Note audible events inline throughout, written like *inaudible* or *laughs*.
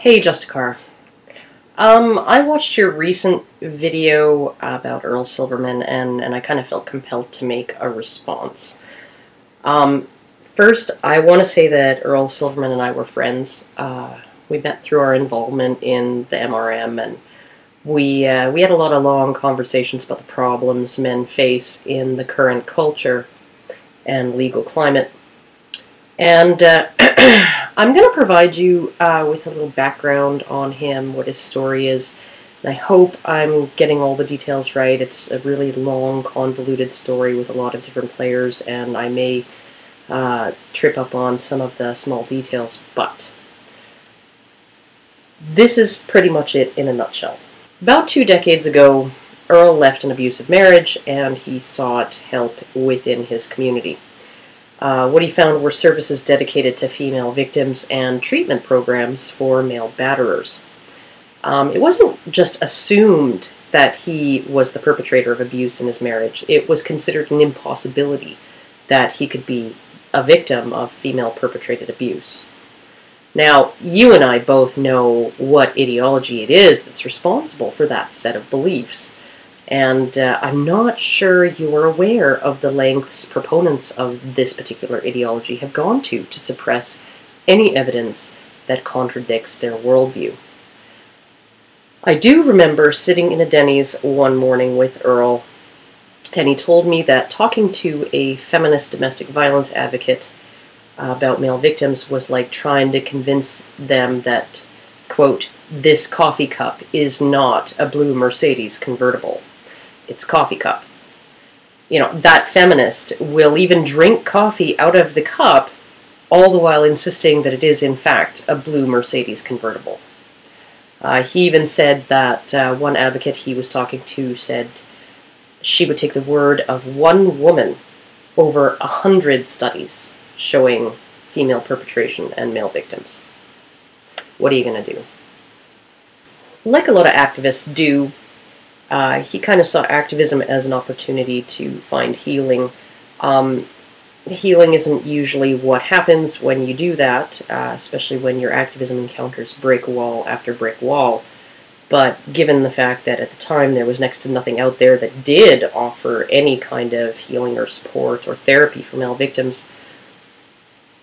Hey, Justicar. Um, I watched your recent video about Earl Silverman and, and I kind of felt compelled to make a response. Um, first, I want to say that Earl Silverman and I were friends. Uh, we met through our involvement in the MRM and we, uh, we had a lot of long conversations about the problems men face in the current culture and legal climate. And uh, *clears throat* I'm going to provide you uh, with a little background on him, what his story is. And I hope I'm getting all the details right. It's a really long, convoluted story with a lot of different players, and I may uh, trip up on some of the small details, but this is pretty much it in a nutshell. About two decades ago, Earl left an abusive marriage and he sought help within his community. Uh, what he found were services dedicated to female victims and treatment programs for male batterers. Um, it wasn't just assumed that he was the perpetrator of abuse in his marriage. It was considered an impossibility that he could be a victim of female perpetrated abuse. Now, you and I both know what ideology it is that's responsible for that set of beliefs. And uh, I'm not sure you're aware of the lengths proponents of this particular ideology have gone to to suppress any evidence that contradicts their worldview. I do remember sitting in a Denny's one morning with Earl, and he told me that talking to a feminist domestic violence advocate about male victims was like trying to convince them that, quote, this coffee cup is not a blue Mercedes convertible its coffee cup. You know, that feminist will even drink coffee out of the cup, all the while insisting that it is, in fact, a blue Mercedes convertible. Uh, he even said that uh, one advocate he was talking to said she would take the word of one woman over a hundred studies showing female perpetration and male victims. What are you going to do? Like a lot of activists do, uh, he kind of saw activism as an opportunity to find healing. Um, healing isn't usually what happens when you do that, uh, especially when your activism encounters brick wall after brick wall. But given the fact that at the time there was next to nothing out there that did offer any kind of healing or support or therapy for male victims,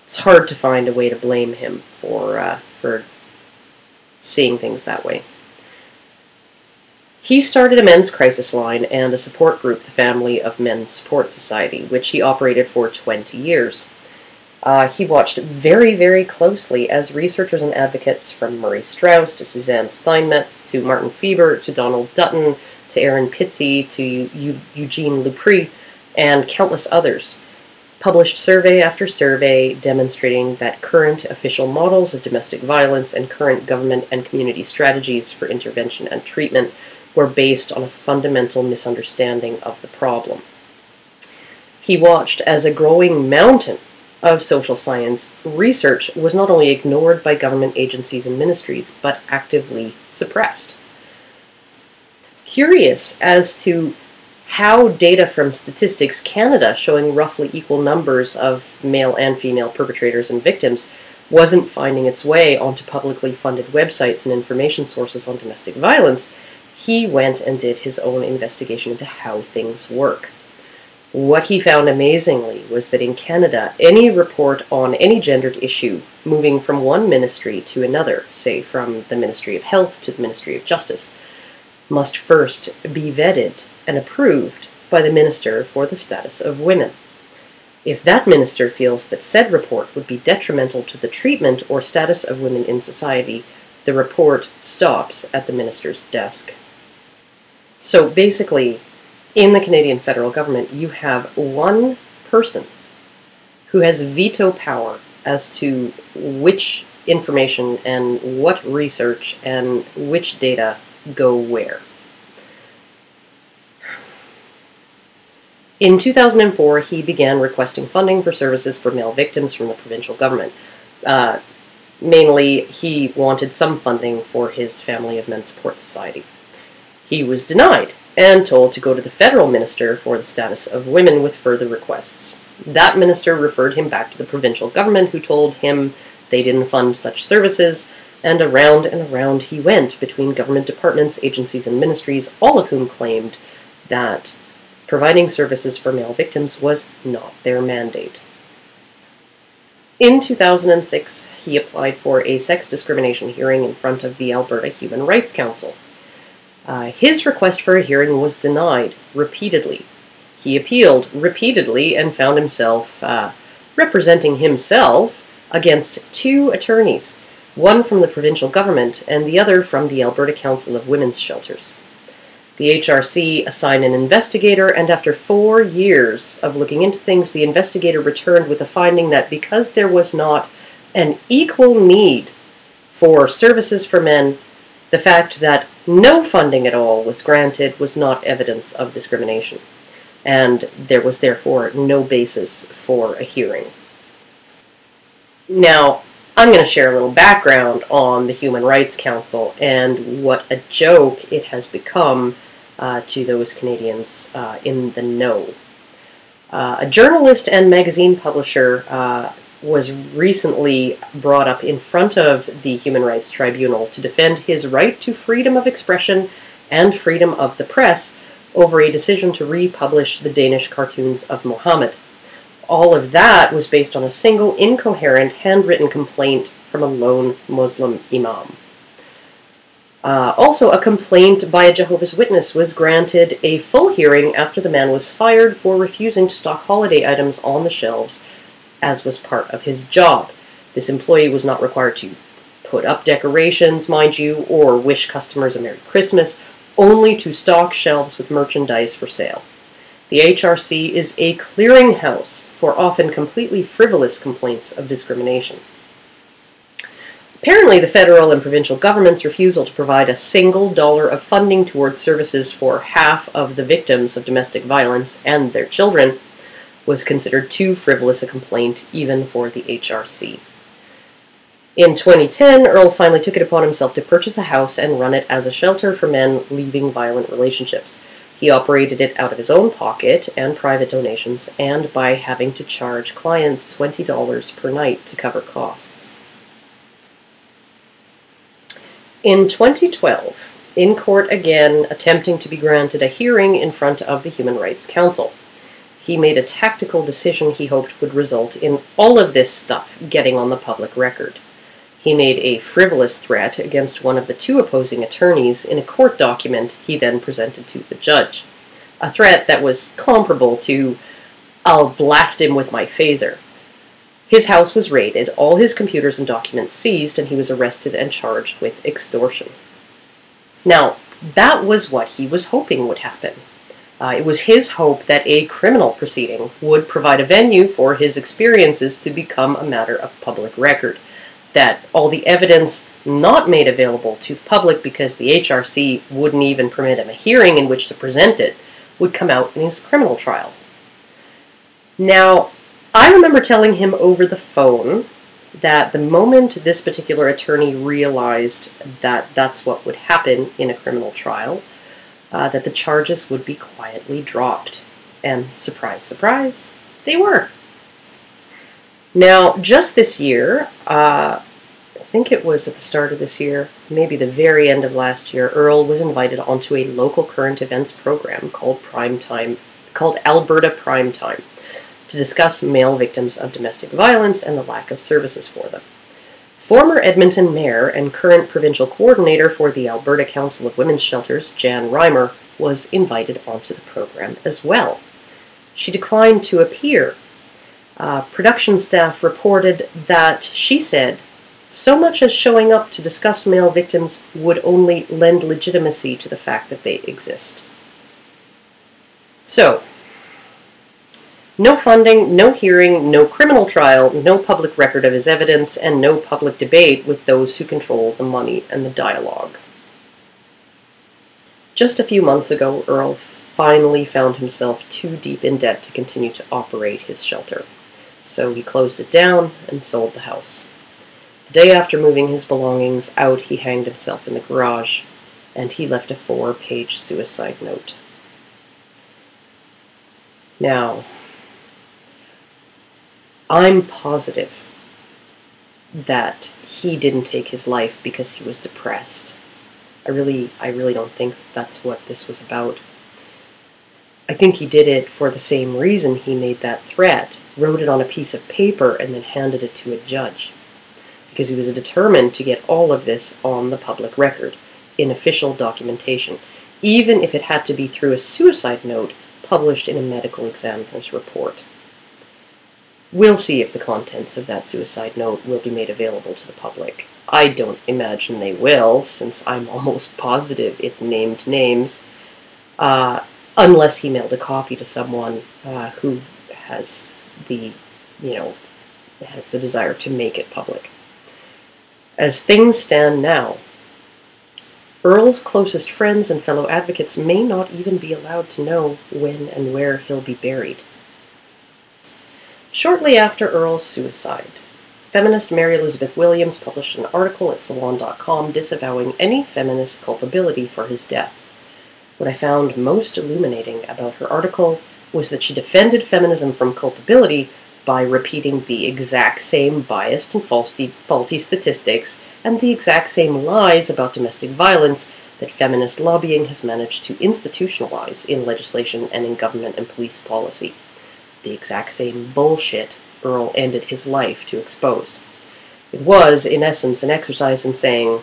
it's hard to find a way to blame him for uh, for seeing things that way. He started a men's crisis line and a support group, the Family of Men Support Society, which he operated for 20 years. Uh, he watched very, very closely as researchers and advocates from Murray Straus to Suzanne Steinmetz to Martin Fiebert to Donald Dutton to Erin Pizzey to Eugene Lupri and countless others published survey after survey demonstrating that current official models of domestic violence and current government and community strategies for intervention and treatment were based on a fundamental misunderstanding of the problem. He watched as a growing mountain of social science research was not only ignored by government agencies and ministries, but actively suppressed. Curious as to how data from Statistics Canada showing roughly equal numbers of male and female perpetrators and victims wasn't finding its way onto publicly funded websites and information sources on domestic violence, he went and did his own investigation into how things work. What he found amazingly was that in Canada, any report on any gendered issue moving from one ministry to another, say from the Ministry of Health to the Ministry of Justice, must first be vetted and approved by the Minister for the Status of Women. If that minister feels that said report would be detrimental to the treatment or status of women in society, the report stops at the minister's desk. So basically, in the Canadian federal government, you have one person who has veto power as to which information and what research and which data go where. In 2004, he began requesting funding for services for male victims from the provincial government. Uh, mainly, he wanted some funding for his Family of Men Support Society. He was denied and told to go to the federal minister for the status of women with further requests. That minister referred him back to the provincial government, who told him they didn't fund such services, and around and around he went between government departments, agencies, and ministries, all of whom claimed that providing services for male victims was not their mandate. In 2006, he applied for a sex discrimination hearing in front of the Alberta Human Rights Council. Uh, his request for a hearing was denied repeatedly. He appealed repeatedly and found himself uh, representing himself against two attorneys, one from the provincial government and the other from the Alberta Council of Women's Shelters. The HRC assigned an investigator, and after four years of looking into things, the investigator returned with a finding that because there was not an equal need for services for men, the fact that no funding at all was granted was not evidence of discrimination, and there was therefore no basis for a hearing. Now, I'm going to share a little background on the Human Rights Council and what a joke it has become uh, to those Canadians uh, in the know. Uh, a journalist and magazine publisher uh, was recently brought up in front of the Human Rights Tribunal to defend his right to freedom of expression and freedom of the press over a decision to republish the Danish cartoons of Mohammed. All of that was based on a single incoherent handwritten complaint from a lone Muslim imam. Uh, also, a complaint by a Jehovah's Witness was granted a full hearing after the man was fired for refusing to stock holiday items on the shelves, as was part of his job. This employee was not required to put up decorations, mind you, or wish customers a Merry Christmas, only to stock shelves with merchandise for sale. The HRC is a clearinghouse for often completely frivolous complaints of discrimination. Apparently, the federal and provincial government's refusal to provide a single dollar of funding towards services for half of the victims of domestic violence and their children was considered too frivolous a complaint even for the HRC. In 2010, Earl finally took it upon himself to purchase a house and run it as a shelter for men leaving violent relationships. He operated it out of his own pocket and private donations, and by having to charge clients $20 per night to cover costs. In 2012, in court again, attempting to be granted a hearing in front of the Human Rights Council. He made a tactical decision he hoped would result in all of this stuff getting on the public record. He made a frivolous threat against one of the two opposing attorneys in a court document he then presented to the judge. A threat that was comparable to, I'll blast him with my phaser. His house was raided, all his computers and documents seized, and he was arrested and charged with extortion. Now, that was what he was hoping would happen. Uh, it was his hope that a criminal proceeding would provide a venue for his experiences to become a matter of public record. That all the evidence not made available to the public because the HRC wouldn't even permit him a hearing in which to present it would come out in his criminal trial. Now, I remember telling him over the phone that the moment this particular attorney realized that that's what would happen in a criminal trial, uh, that the charges would be quietly dropped. And surprise, surprise, they were. Now, just this year, uh, I think it was at the start of this year, maybe the very end of last year, Earl was invited onto a local current events program called Primetime, called Alberta Primetime to discuss male victims of domestic violence and the lack of services for them. Former Edmonton Mayor and current provincial coordinator for the Alberta Council of Women's Shelters, Jan Reimer, was invited onto the program as well. She declined to appear. Uh, production staff reported that she said, so much as showing up to discuss male victims would only lend legitimacy to the fact that they exist. So, no funding, no hearing, no criminal trial, no public record of his evidence, and no public debate with those who control the money and the dialogue. Just a few months ago, Earl finally found himself too deep in debt to continue to operate his shelter. So he closed it down and sold the house. The day after moving his belongings out, he hanged himself in the garage, and he left a four page suicide note. Now, I'm positive that he didn't take his life because he was depressed. I really, I really don't think that's what this was about. I think he did it for the same reason he made that threat, wrote it on a piece of paper, and then handed it to a judge. Because he was determined to get all of this on the public record, in official documentation, even if it had to be through a suicide note published in a medical examiner's report. We'll see if the contents of that suicide note will be made available to the public. I don't imagine they will, since I'm *laughs* almost positive it named names. Uh, unless he mailed a copy to someone uh, who has the, you know, has the desire to make it public. As things stand now, Earl's closest friends and fellow advocates may not even be allowed to know when and where he'll be buried. Shortly after Earl's suicide, feminist Mary Elizabeth Williams published an article at Salon.com disavowing any feminist culpability for his death. What I found most illuminating about her article was that she defended feminism from culpability by repeating the exact same biased and faulty, statistics and the exact same lies about domestic violence that feminist lobbying has managed to institutionalize in legislation and in government and police policy. The exact same bullshit Earl ended his life to expose. It was, in essence, an exercise in saying,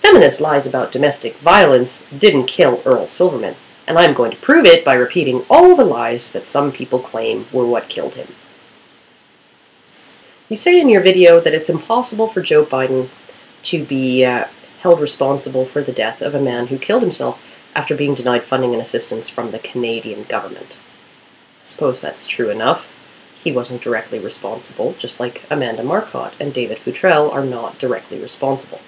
Feminist lies about domestic violence didn't kill Earl Silverman, and I'm going to prove it by repeating all the lies that some people claim were what killed him. You say in your video that it's impossible for Joe Biden to be uh, held responsible for the death of a man who killed himself after being denied funding and assistance from the Canadian government. Suppose that's true enough. He wasn't directly responsible, just like Amanda Marcotte and David Futrelle are not directly responsible.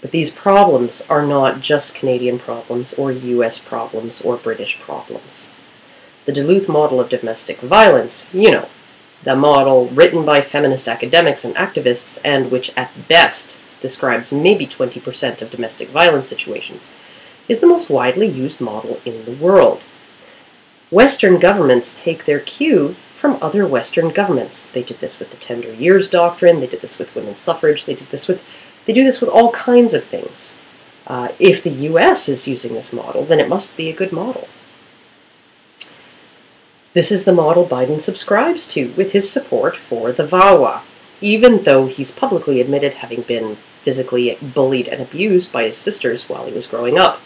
But these problems are not just Canadian problems or US problems or British problems. The Duluth model of domestic violence, you know, the model written by feminist academics and activists and which at best describes maybe 20% of domestic violence situations, is the most widely used model in the world. Western governments take their cue from other Western governments. They did this with the Tender Years Doctrine, they did this with women's suffrage, they did this with they do this with all kinds of things. Uh, if the US is using this model, then it must be a good model. This is the model Biden subscribes to with his support for the VAWA, even though he's publicly admitted having been physically bullied and abused by his sisters while he was growing up.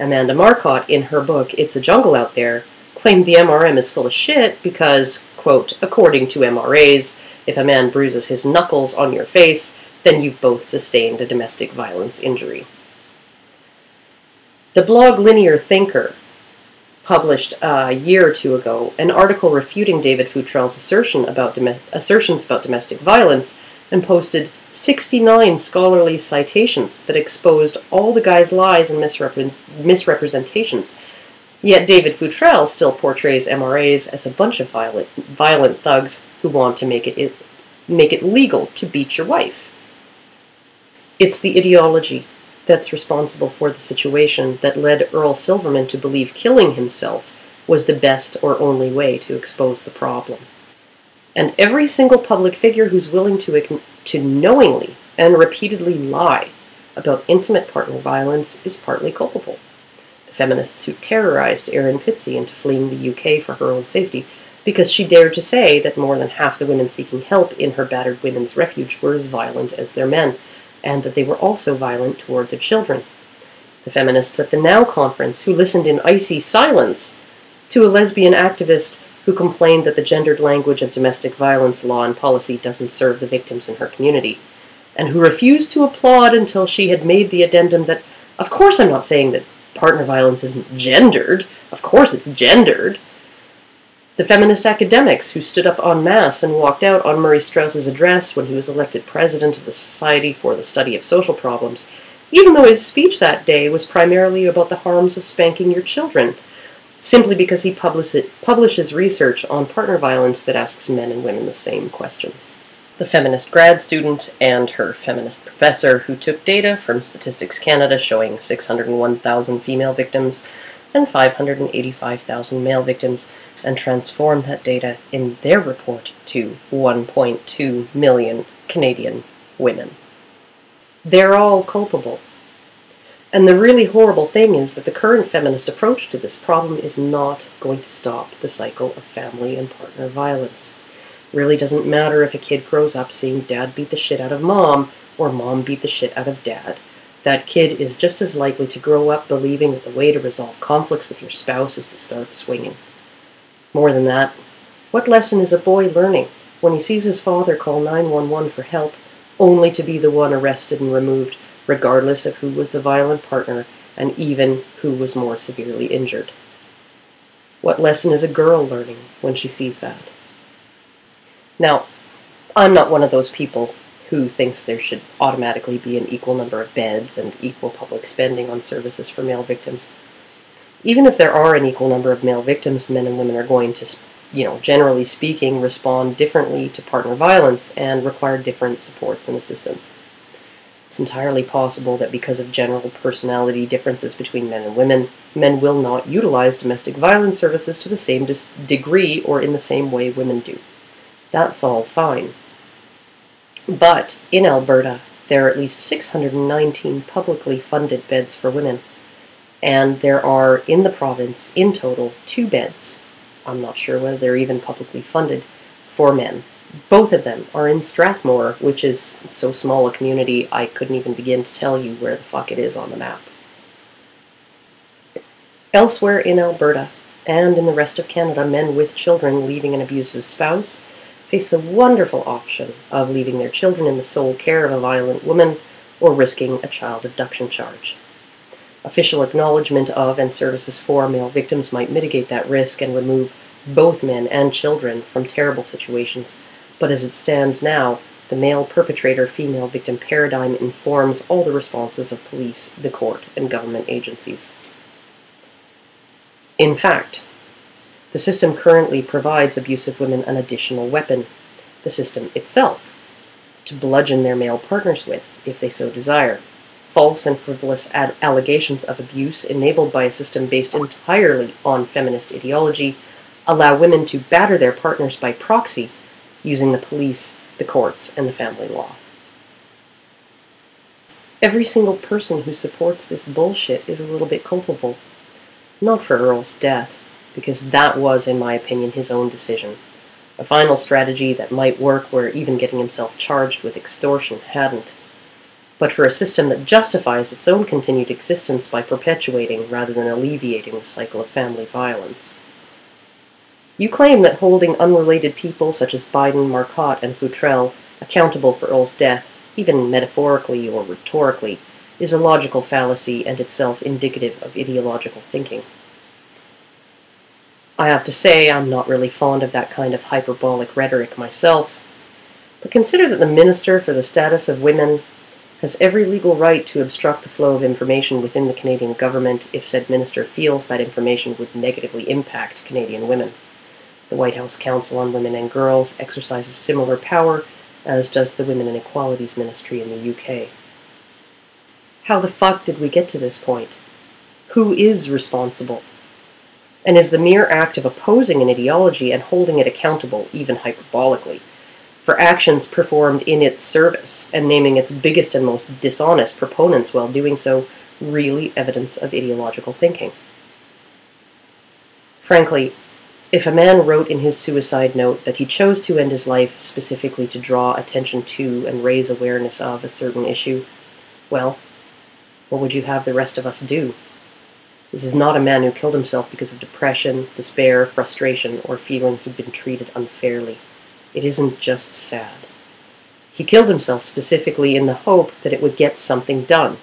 Amanda Marcotte, in her book It's a Jungle Out There, claimed the MRM is full of shit because, quote, according to MRAs, if a man bruises his knuckles on your face, then you've both sustained a domestic violence injury. The blog Linear Thinker published a year or two ago an article refuting David Futrelle's assertion about assertions about domestic violence and posted 69 scholarly citations that exposed all the guy's lies and misrepre misrepresentations. Yet David Futrelle still portrays MRAs as a bunch of violent, violent thugs who want to make it, make it legal to beat your wife. It's the ideology that's responsible for the situation that led Earl Silverman to believe killing himself was the best or only way to expose the problem. And every single public figure who's willing to, to knowingly and repeatedly lie about intimate partner violence is partly culpable. Feminists who terrorized Erin Pizzey into fleeing the UK for her own safety because she dared to say that more than half the women seeking help in her battered women's refuge were as violent as their men, and that they were also violent toward their children. The feminists at the NOW conference, who listened in icy silence to a lesbian activist who complained that the gendered language of domestic violence law and policy doesn't serve the victims in her community, and who refused to applaud until she had made the addendum that, of course, I'm not saying that partner violence isn't gendered, of course it's gendered, the feminist academics who stood up en masse and walked out on Murray Straus's address when he was elected president of the Society for the Study of Social Problems, even though his speech that day was primarily about the harms of spanking your children, simply because he publishes research on partner violence that asks men and women the same questions. The feminist grad student and her feminist professor who took data from Statistics Canada showing 601,000 female victims and 585,000 male victims and transformed that data in their report to 1.2 million Canadian women. They're all culpable. And the really horrible thing is that the current feminist approach to this problem is not going to stop the cycle of family and partner violence. Really doesn't matter if a kid grows up seeing dad beat the shit out of mom or mom beat the shit out of dad. That kid is just as likely to grow up believing that the way to resolve conflicts with your spouse is to start swinging. More than that, what lesson is a boy learning when he sees his father call 911 for help only to be the one arrested and removed, regardless of who was the violent partner and even who was more severely injured? What lesson is a girl learning when she sees that? Now, I'm not one of those people who thinks there should automatically be an equal number of beds and equal public spending on services for male victims. Even if there are an equal number of male victims, men and women are going to, you know, generally speaking, respond differently to partner violence and require different supports and assistance. It's entirely possible that because of general personality differences between men and women, men will not utilize domestic violence services to the same degree or in the same way women do. That's all fine. But in Alberta, there are at least 619 publicly funded beds for women, and there are in the province, in total, two beds. I'm not sure whether they're even publicly funded for men. Both of them are in Strathmore, which is so small a community I couldn't even begin to tell you where the fuck it is on the map. Elsewhere in Alberta and in the rest of Canada, men with children leaving an abusive spouse face the wonderful option of leaving their children in the sole care of a violent woman or risking a child abduction charge. Official acknowledgement of and services for male victims might mitigate that risk and remove both men and children from terrible situations, but as it stands now, the male perpetrator female victim paradigm informs all the responses of police, the court, and government agencies. In fact, the system currently provides abusive women an additional weapon, the system itself, to bludgeon their male partners with, if they so desire. False and frivolous allegations of abuse, enabled by a system based entirely on feminist ideology, allow women to batter their partners by proxy using the police, the courts, and the family law. Every single person who supports this bullshit is a little bit culpable. Not for Earl's death, because that was, in my opinion, his own decision. A final strategy that might work where even getting himself charged with extortion hadn't. But for a system that justifies its own continued existence by perpetuating rather than alleviating the cycle of family violence. You claim that holding unrelated people such as Biden, Marcotte, and Futrelle accountable for Earl's death, even metaphorically or rhetorically, is a logical fallacy and itself indicative of ideological thinking. I have to say, I'm not really fond of that kind of hyperbolic rhetoric myself. But consider that the Minister for the Status of Women has every legal right to obstruct the flow of information within the Canadian government if said minister feels that information would negatively impact Canadian women. The White House Council on Women and Girls exercises similar power, as does the Women and Equalities Ministry in the UK. How the fuck did we get to this point? Who is responsible? And is the mere act of opposing an ideology and holding it accountable, even hyperbolically, for actions performed in its service, and naming its biggest and most dishonest proponents while doing so really evidence of ideological thinking. Frankly, if a man wrote in his suicide note that he chose to end his life specifically to draw attention to and raise awareness of a certain issue, well, what would you have the rest of us do? This is not a man who killed himself because of depression, despair, frustration, or feeling he'd been treated unfairly. It isn't just sad. He killed himself specifically in the hope that it would get something done.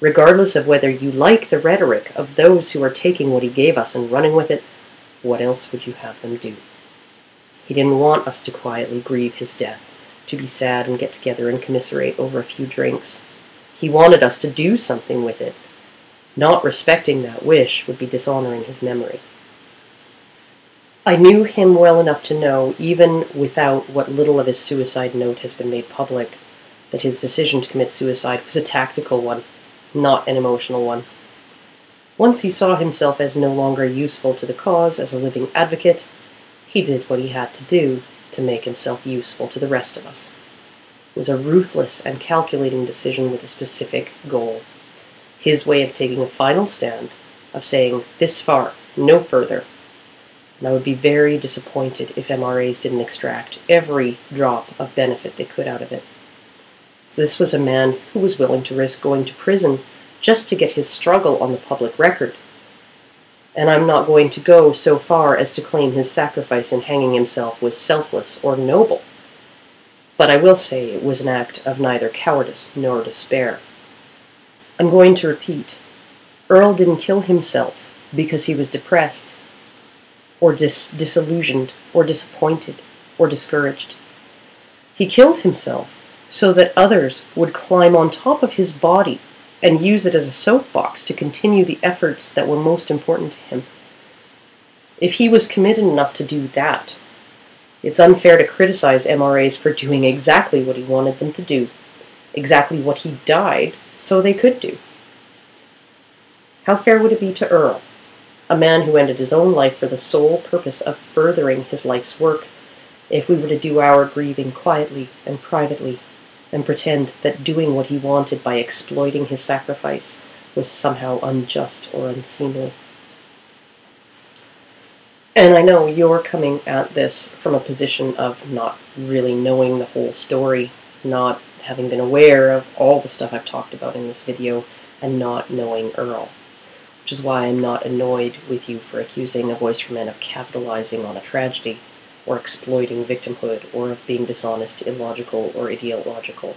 Regardless of whether you like the rhetoric of those who are taking what he gave us and running with it, what else would you have them do? He didn't want us to quietly grieve his death, to be sad and get together and commiserate over a few drinks. He wanted us to do something with it, not respecting that wish would be dishonoring his memory. I knew him well enough to know, even without what little of his suicide note has been made public, that his decision to commit suicide was a tactical one, not an emotional one. Once he saw himself as no longer useful to the cause as a living advocate, he did what he had to do to make himself useful to the rest of us. It was a ruthless and calculating decision with a specific goal. His way of taking a final stand, of saying, this far, no further. And I would be very disappointed if MRAs didn't extract every drop of benefit they could out of it. This was a man who was willing to risk going to prison just to get his struggle on the public record. And I'm not going to go so far as to claim his sacrifice in hanging himself was selfless or noble. But I will say it was an act of neither cowardice nor despair. I'm going to repeat Earl didn't kill himself because he was depressed, or dis- disillusioned, or disappointed, or discouraged. He killed himself so that others would climb on top of his body and use it as a soapbox to continue the efforts that were most important to him. If he was committed enough to do that, it's unfair to criticize MRAs for doing exactly what he wanted them to do, exactly what he died so they could do. How fair would it be to Earl, a man who ended his own life for the sole purpose of furthering his life's work, if we were to do our grieving quietly and privately and pretend that doing what he wanted by exploiting his sacrifice was somehow unjust or unseemly? And I know you're coming at this from a position of not really knowing the whole story, not having been aware of all the stuff I've talked about in this video, and not knowing Earl which is why I'm not annoyed with you for accusing A Voice for Men of capitalizing on a tragedy, or exploiting victimhood, or of being dishonest, illogical, or ideological.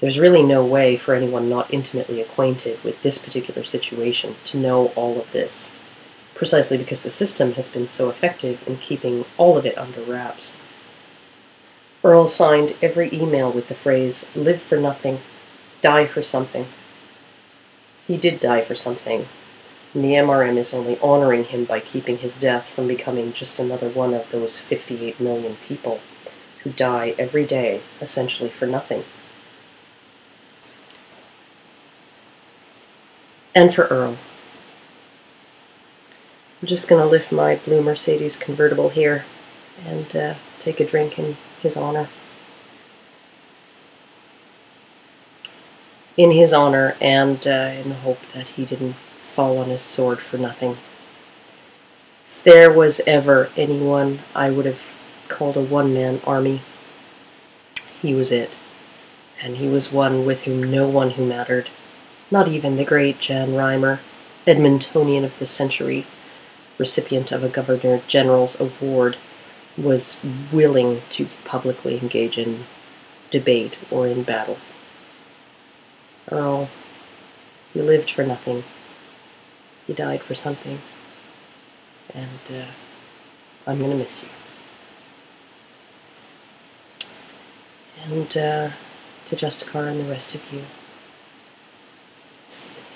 There's really no way for anyone not intimately acquainted with this particular situation to know all of this, precisely because the system has been so effective in keeping all of it under wraps. Earl signed every email with the phrase, live for nothing, die for something. He did die for something, and the MRM is only honoring him by keeping his death from becoming just another one of those 58 million people who die every day, essentially for nothing. And for Earl. I'm just going to lift my blue Mercedes convertible here and uh, take a drink in his honor. in his honor and uh, in the hope that he didn't fall on his sword for nothing. If there was ever anyone I would have called a one man army, he was it. And he was one with whom no one who mattered, not even the great Jan Reimer, Edmontonian of the century, recipient of a Governor General's award, was willing to publicly engage in debate or in battle. Earl, you lived for nothing. You died for something. And uh, I'm going to miss you. And uh, to Justicar and the rest of you, you